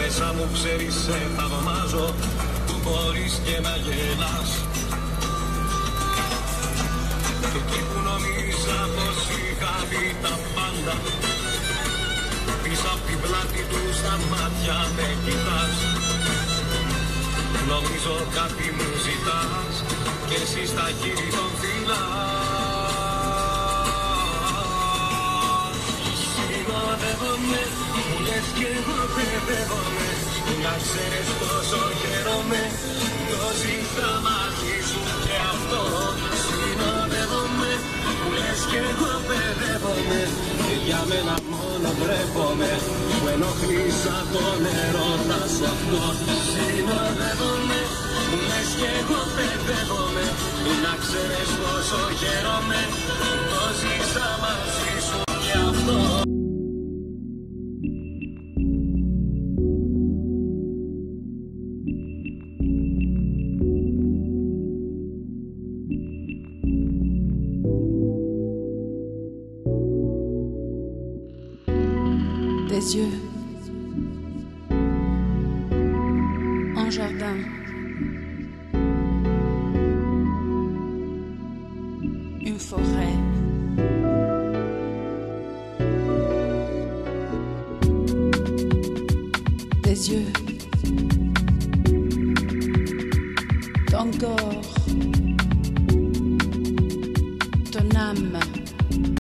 Μέσα μου ξέρεις σε θαυμάζω Που μπορείς και να γελάς. Και εκεί που νομίζα πως είχα δει τα πάντα Πίσω απ' την πλάτη του στα μάτια με κοιτάς. Νομίζω κάτι μου ζητάς Και εσύ στα χείλη των φυλάς. Συνοδεύομαι Μου λες κι εγώ παιδεύομαι Να ξέρεις πόσο χαίρομαι Το ζητά μαζί σου και αυτό Συνοδεύομαι Μου λες κι εγώ παιδεύομαι Για μένα μόνο βρέπομαι Που ενοχλείς σαν το νερό θα σου αυτό Συνοδεύομαι Μου λες κι εγώ παιδεύομαι Να ξέρεις πόσο χαίρομαι Des yeux. Un jardin. Une forêt. Des yeux. Ton corps.